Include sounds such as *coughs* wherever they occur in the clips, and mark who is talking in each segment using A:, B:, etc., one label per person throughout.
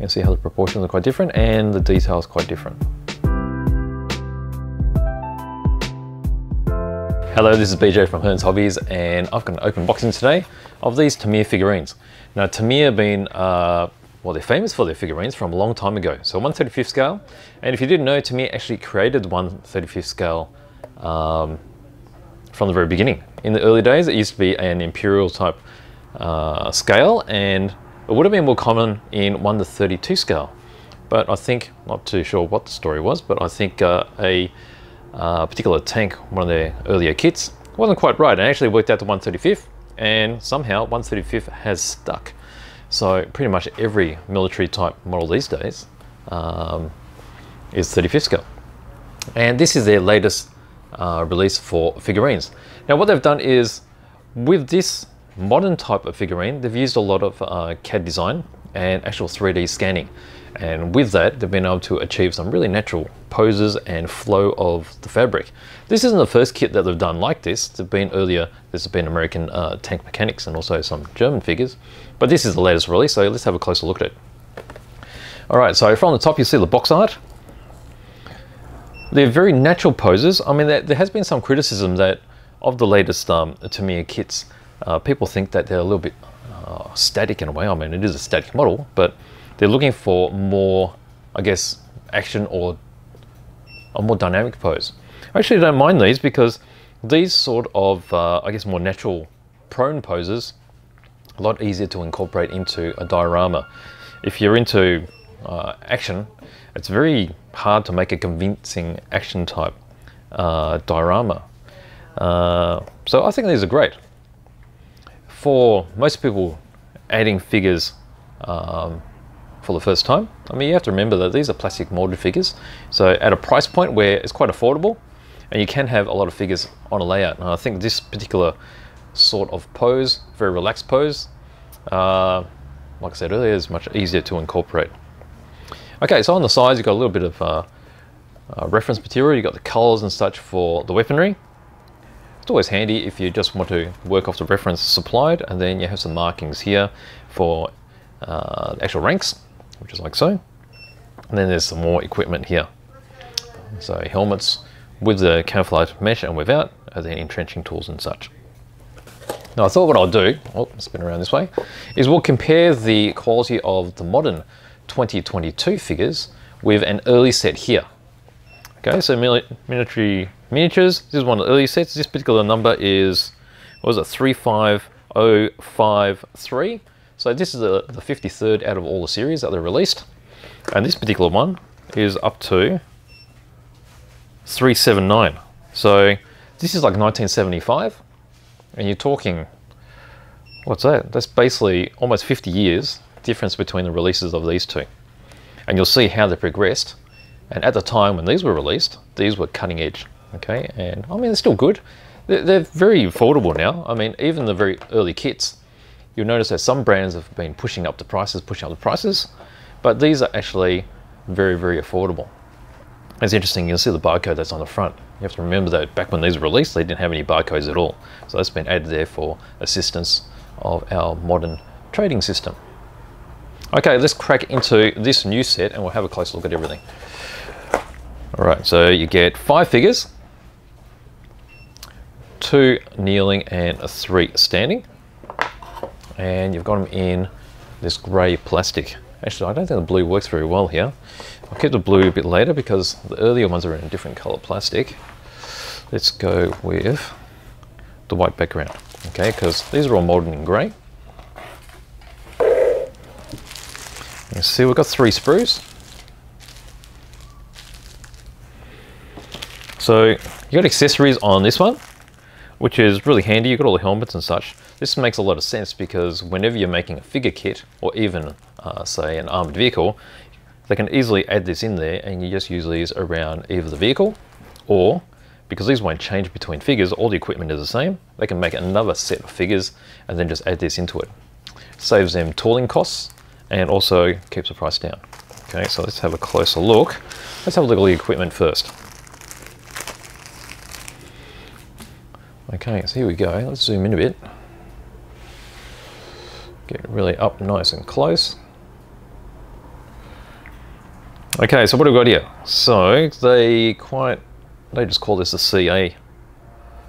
A: You can see how the proportions are quite different and the detail is quite different. Hello, this is BJ from Hearns Hobbies and I've got an open boxing today of these Tamiya figurines. Now Tamiya have been, uh, well they're famous for their figurines from a long time ago. So 135th scale, and if you didn't know, Tamiya actually created 135th scale um, from the very beginning. In the early days it used to be an imperial type uh, scale and it would have been more common in 1 to 32 scale. But I think, not too sure what the story was, but I think uh, a uh, particular tank, one of their earlier kits, wasn't quite right. It actually worked out to 135th, and somehow 135th has stuck. So pretty much every military type model these days um, is 35th scale. And this is their latest uh, release for figurines. Now what they've done is, with this modern type of figurine, they've used a lot of uh, CAD design and actual 3D scanning. And with that, they've been able to achieve some really natural poses and flow of the fabric. This isn't the first kit that they've done like this. There's been earlier, there's been American uh, tank mechanics and also some German figures, but this is the latest release, so let's have a closer look at it. All right, so from the top you see the box art. They're very natural poses. I mean, there, there has been some criticism that of the latest um, Tamiya kits, uh, people think that they're a little bit uh, static in a way. I mean, it is a static model, but they're looking for more, I guess, action or a more dynamic pose. I actually don't mind these because these sort of, uh, I guess, more natural prone poses, a lot easier to incorporate into a diorama. If you're into uh, action, it's very hard to make a convincing action type uh, diorama. Uh, so I think these are great. For most people, adding figures um, for the first time. I mean, you have to remember that these are plastic molded figures. So at a price point where it's quite affordable and you can have a lot of figures on a layout. And I think this particular sort of pose, very relaxed pose, uh, like I said earlier, is much easier to incorporate. Okay, so on the sides, you've got a little bit of uh, uh, reference material. You've got the colors and such for the weaponry. It's always handy if you just want to work off the reference supplied, and then you have some markings here for uh, actual ranks which is like so. And then there's some more equipment here. So helmets with the camouflage mesh and without, and then entrenching tools and such. Now I thought what I'll do, oh, spin around this way, is we'll compare the quality of the modern 2022 figures with an early set here. Okay, so military miniatures, this is one of the early sets. This particular number is, what was it, 35053. So this is the, the 53rd out of all the series that they released. And this particular one is up to 379. So this is like 1975. And you're talking, what's that? That's basically almost 50 years difference between the releases of these two. And you'll see how they progressed. And at the time when these were released, these were cutting edge. Okay, and I mean, they're still good. They're, they're very affordable now. I mean, even the very early kits, you'll notice that some brands have been pushing up the prices, pushing up the prices, but these are actually very, very affordable. It's interesting, you'll see the barcode that's on the front. You have to remember that back when these were released, they didn't have any barcodes at all. So that's been added there for assistance of our modern trading system. Okay, let's crack into this new set and we'll have a close look at everything. All right, so you get five figures, two kneeling and three standing and you've got them in this grey plastic. Actually, I don't think the blue works very well here. I'll keep the blue a bit later because the earlier ones are in a different colour plastic. Let's go with the white background, okay, because these are all molded in grey. You see we've got three sprues. So you got accessories on this one, which is really handy. You've got all the helmets and such. This makes a lot of sense because whenever you're making a figure kit or even uh, say an armored vehicle, they can easily add this in there and you just use these around either the vehicle or because these won't change between figures, all the equipment is the same, they can make another set of figures and then just add this into it. Saves them tooling costs and also keeps the price down. Okay, so let's have a closer look. Let's have a look at the equipment first. Okay, so here we go. Let's zoom in a bit. Get really up nice and close. Okay, so what have we got here? So they quite, they just call this a CA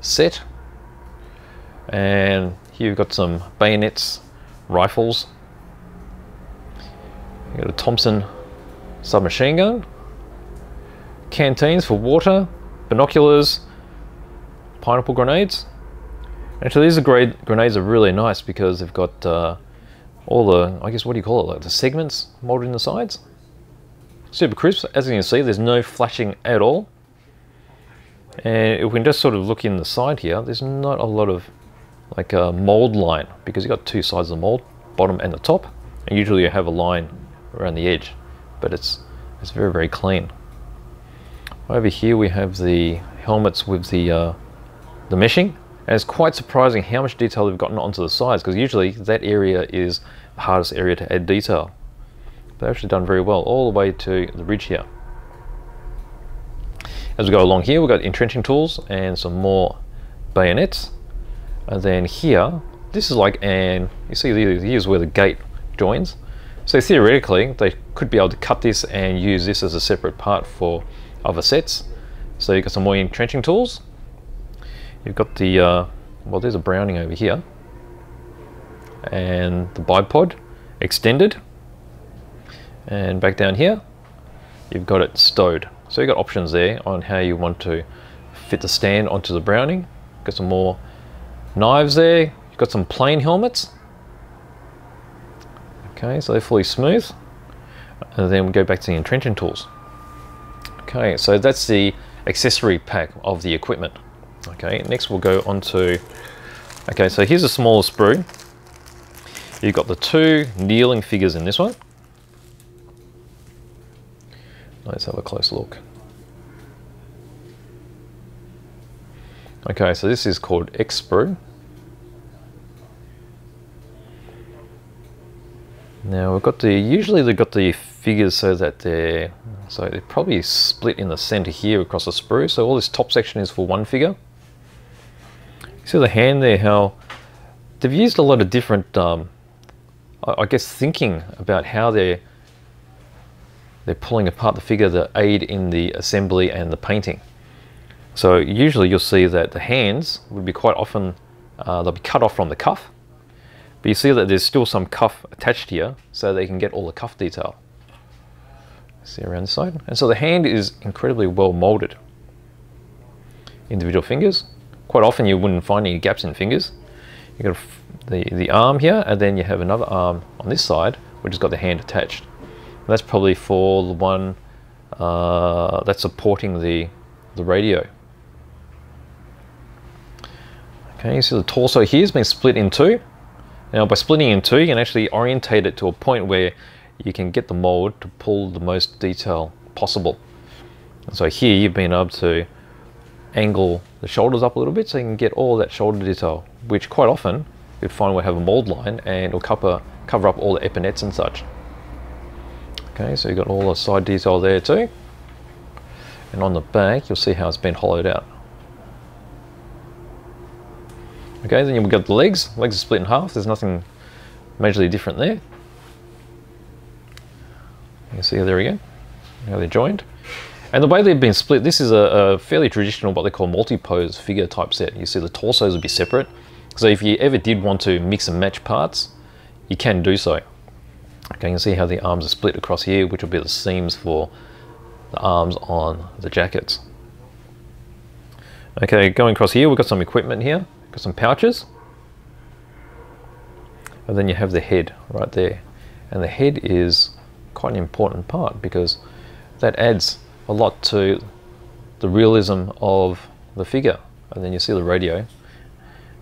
A: set. And here we've got some bayonets, rifles. You've got a Thompson submachine gun, canteens for water, binoculars, pineapple grenades. Actually, these are great grenades are really nice because they've got uh, all the, I guess, what do you call it, like the segments molded in the sides. Super crisp. As you can see, there's no flashing at all. And if we can just sort of look in the side here, there's not a lot of like a mold line because you've got two sides of the mold, bottom and the top. And usually you have a line around the edge, but it's, it's very, very clean. Over here we have the helmets with the, uh, the meshing. And it's quite surprising how much detail they've gotten onto the sides because usually that area is the hardest area to add detail. They've actually done very well all the way to the ridge here. As we go along here, we've got entrenching tools and some more bayonets. And then here, this is like an, you see here's where the gate joins. So theoretically, they could be able to cut this and use this as a separate part for other sets. So you've got some more entrenching tools. You've got the, uh, well there's a Browning over here. And the bipod extended. And back down here, you've got it stowed. So you've got options there on how you want to fit the stand onto the Browning. Got some more knives there. You've got some plain helmets. Okay, so they're fully smooth. And then we go back to the entrenching tools. Okay, so that's the accessory pack of the equipment. Okay, next we'll go on to, okay, so here's a smaller sprue. You've got the two kneeling figures in this one. Let's have a close look. Okay, so this is called X sprue. Now we've got the, usually they've got the figures so that they're, so they're probably split in the center here across the sprue. So all this top section is for one figure. See the hand there, how they've used a lot of different, um, I guess, thinking about how they're they're pulling apart the figure to aid in the assembly and the painting. So usually you'll see that the hands would be quite often, uh, they'll be cut off from the cuff. But you see that there's still some cuff attached here so they can get all the cuff detail. See around the side? And so the hand is incredibly well molded. Individual fingers. Quite often you wouldn't find any gaps in fingers. You've got the, the arm here and then you have another arm on this side which has got the hand attached. That's probably for the one uh, that's supporting the, the radio. Okay, see the torso here has been split in two. Now by splitting in two, you can actually orientate it to a point where you can get the mold to pull the most detail possible. And so here you've been able to angle the shoulders up a little bit so you can get all that shoulder detail, which quite often you'd find will have a mold line and it'll cover, cover up all the epaulettes and such. Okay, so you've got all the side detail there too. And on the back, you'll see how it's been hollowed out. Okay, then you've got the legs. Legs are split in half. There's nothing majorly different there. You see, there we go, how they're joined. And the way they've been split, this is a, a fairly traditional, what they call multi-pose figure type set. You see the torsos will be separate. So if you ever did want to mix and match parts, you can do so. Okay, you can see how the arms are split across here, which will be the seams for the arms on the jackets. Okay, going across here, we've got some equipment here. Got some pouches. And then you have the head right there. And the head is quite an important part because that adds a lot to the realism of the figure. And then you see the radio.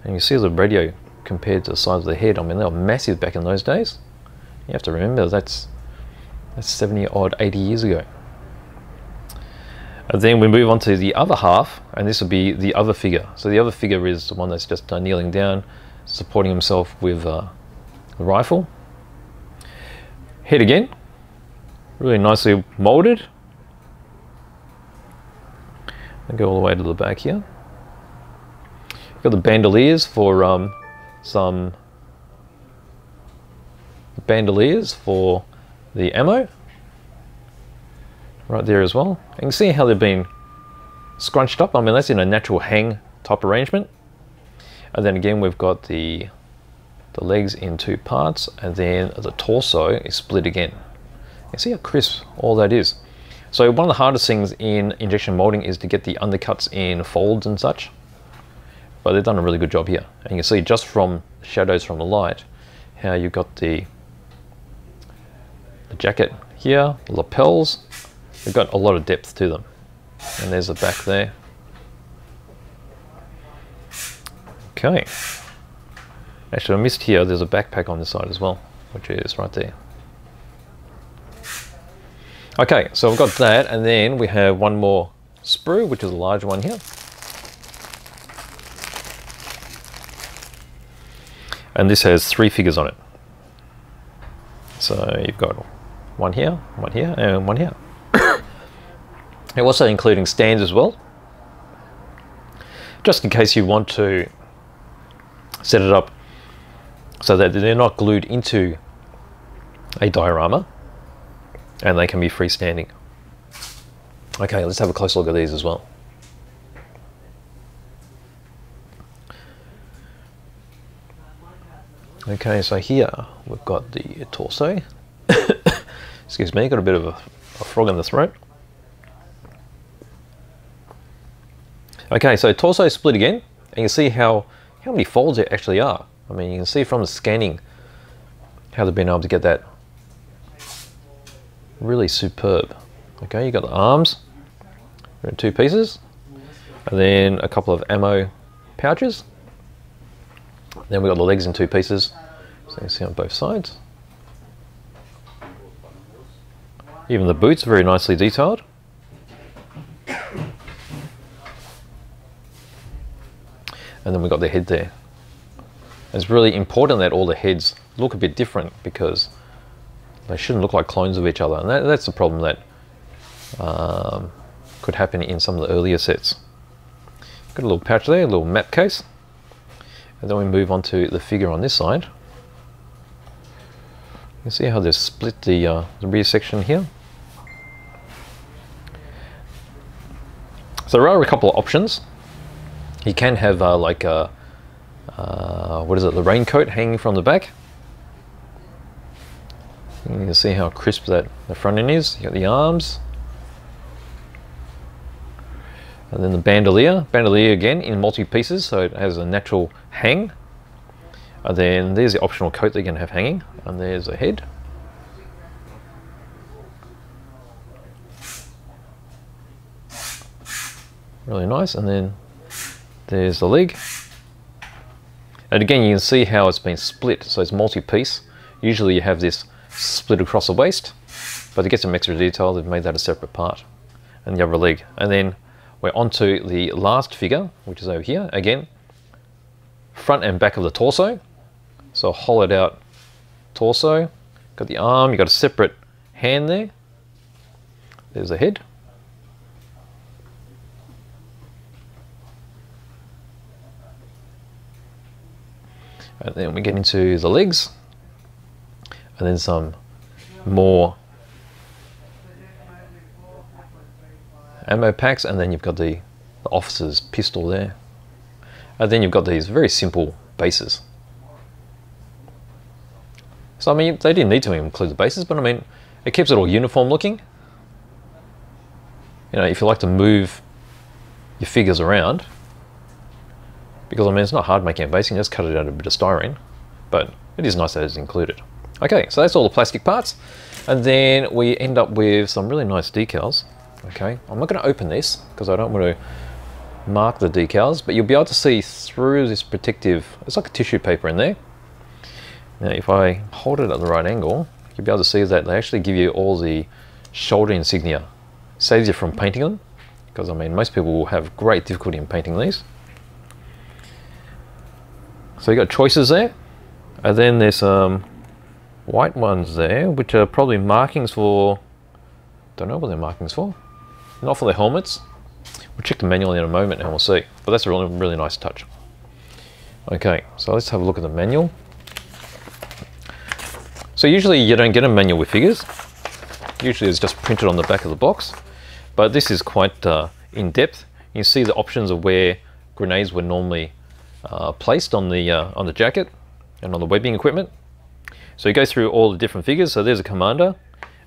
A: And you see the radio compared to the size of the head. I mean, they were massive back in those days. You have to remember that's that's 70 odd 80 years ago. And then we move on to the other half, and this will be the other figure. So the other figure is the one that's just uh, kneeling down, supporting himself with uh, the rifle. Head again, really nicely molded. And go all the way to the back here. Got the bandoliers for um, some bandoliers for the ammo. right there as well. You can see how they've been scrunched up. I mean, that's in a natural hang type arrangement. And then again, we've got the, the legs in two parts and then the torso is split again. You see how crisp all that is. So one of the hardest things in injection molding is to get the undercuts in folds and such. But they've done a really good job here. And you can see just from shadows from the light, how you've got the, the jacket here, lapels, they've got a lot of depth to them. And there's the back there. Okay. Actually, I missed here, there's a backpack on this side as well, which is right there. Okay, so I've got that, and then we have one more sprue, which is a large one here. And this has three figures on it. So you've got one here, one here, and one here. *coughs* and also including stands as well. Just in case you want to set it up so that they're not glued into a diorama and they can be freestanding. Okay, let's have a close look at these as well. Okay, so here we've got the torso. *coughs* Excuse me, got a bit of a, a frog in the throat. Okay, so torso split again, and you see how how many folds there actually are. I mean, you can see from the scanning how they've been able to get that really superb. Okay, you got the arms in two pieces, and then a couple of ammo pouches. Then we got the legs in two pieces, so you can see on both sides. Even the boots are very nicely detailed. And then we got the head there. It's really important that all the heads look a bit different because they shouldn't look like clones of each other. And that, that's the problem that um, could happen in some of the earlier sets. Got a little pouch there, a little map case. And then we move on to the figure on this side. You can see how they've split the, uh, the rear section here. So there are a couple of options. You can have uh, like a, uh, what is it, the raincoat hanging from the back. You can see how crisp that the front end is. You got the arms. And then the bandolier. Bandolier again in multi pieces, so it has a natural hang. And then there's the optional coat that you can have hanging. And there's the head. Really nice. And then there's the leg. And again, you can see how it's been split. So it's multi-piece. Usually you have this split across the waist, but to get some extra detail, they've made that a separate part. And the other leg. And then we're onto the last figure, which is over here. Again, front and back of the torso. So hollowed out torso. Got the arm, you got a separate hand there. There's the head. And then we get into the legs and then some more ammo packs and then you've got the, the officer's pistol there. And then you've got these very simple bases. So I mean, they didn't need to include the bases, but I mean, it keeps it all uniform looking. You know, if you like to move your figures around, because I mean, it's not hard making a base, you just cut it out of a bit of styrene, but it is nice that it's included. Okay, so that's all the plastic parts. And then we end up with some really nice decals. Okay, I'm not gonna open this because I don't want to mark the decals, but you'll be able to see through this protective, it's like a tissue paper in there. Now, if I hold it at the right angle, you'll be able to see that they actually give you all the shoulder insignia. Saves you from painting them, because I mean, most people will have great difficulty in painting these. So you got choices there, and then there's um, white ones there, which are probably markings for, don't know what they're markings for, not for the helmets. We'll check the manual in a moment and we'll see, but that's a really, really nice touch. Okay, so let's have a look at the manual. So usually you don't get a manual with figures, Usually it's just printed on the back of the box, but this is quite uh, in depth. You see the options of where grenades were normally uh, placed on the uh, on the jacket and on the webbing equipment. So you go through all the different figures. So there's a commander,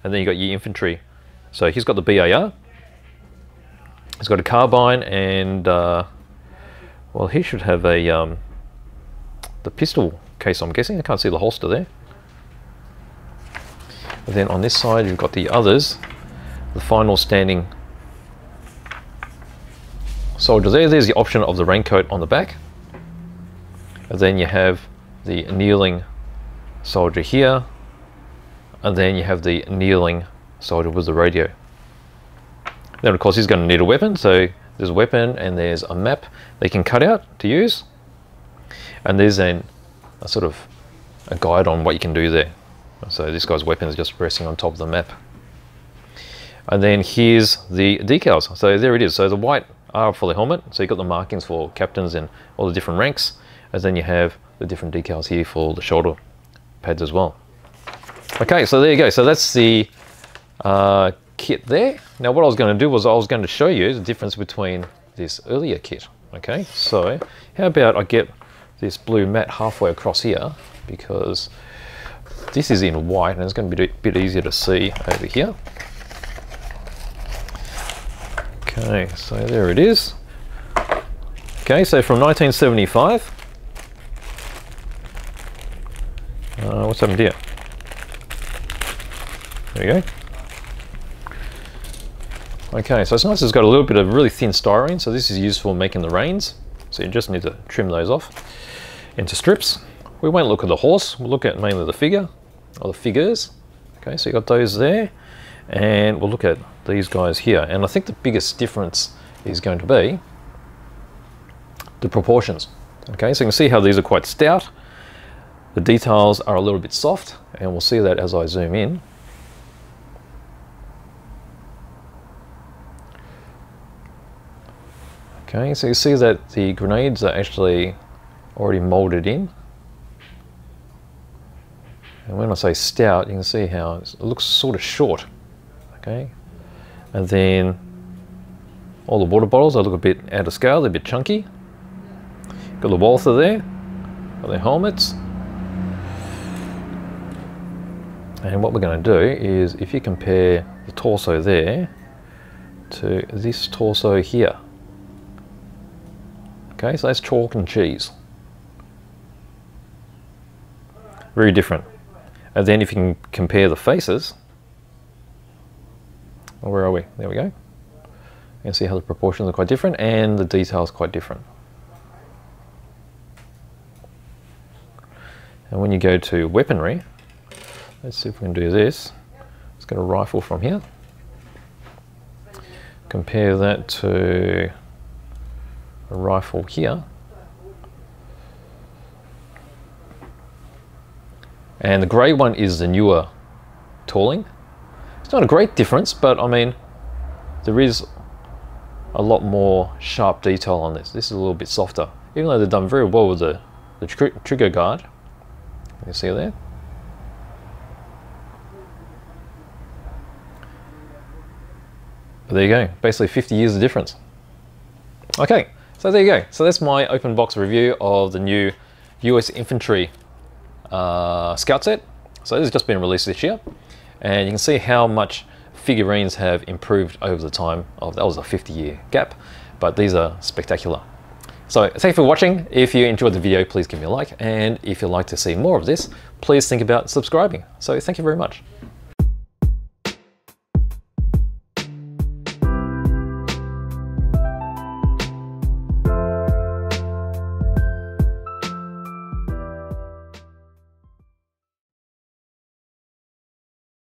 A: and then you've got your infantry. So he's got the BAR. He's got a carbine, and uh, well, he should have a um, the pistol case. I'm guessing I can't see the holster there. And then on this side, you've got the others, the final standing soldier there. There's the option of the raincoat on the back. And then you have the kneeling soldier here. And then you have the kneeling soldier with the radio. Then of course he's going to need a weapon. So there's a weapon and there's a map they can cut out to use. And there's an, a sort of a guide on what you can do there. So this guy's weapon is just resting on top of the map. And then here's the decals. So there it is. So the white are for the helmet. So you've got the markings for captains and all the different ranks. And then you have the different decals here for the shoulder pads as well. Okay, so there you go. So that's the uh, kit there. Now what I was going to do was I was going to show you the difference between this earlier kit. Okay, so how about I get this blue mat halfway across here because this is in white and it's going to be a bit easier to see over here. Okay, so there it is. Okay, so from 1975. Uh, what's happened here? There you go. Okay, so it's nice it's got a little bit of really thin styrene, so this is useful for making the reins. So you just need to trim those off into strips. We won't look at the horse, we'll look at mainly the figure, or the figures. Okay, so you got those there, and we'll look at these guys here. And I think the biggest difference is going to be the proportions. Okay, so you can see how these are quite stout. The details are a little bit soft, and we'll see that as I zoom in. Okay, so you see that the grenades are actually already molded in. And when I say stout, you can see how it looks sort of short. Okay, and then all the water bottles, they look a bit out of scale, they're a bit chunky. Got the Walther there, got their helmets. And what we're going to do is, if you compare the torso there to this torso here, Okay, so that's chalk and cheese. Very different. And then if you can compare the faces, where are we? There we go. You can see how the proportions are quite different and the details quite different. And when you go to weaponry, let's see if we can do this. Let's get a rifle from here. Compare that to a rifle here. And the grey one is the newer tooling. It's not a great difference, but I mean, there is a lot more sharp detail on this. This is a little bit softer, even though they've done very well with the, the tr trigger guard. You can see there. But there you go, basically 50 years of difference. Okay, so there you go. So that's my open box review of the new US Infantry uh, Scout set. So this has just been released this year. And you can see how much figurines have improved over the time of, that was a 50 year gap, but these are spectacular. So thank you for watching. If you enjoyed the video, please give me a like. And if you'd like to see more of this, please think about subscribing. So thank you very much.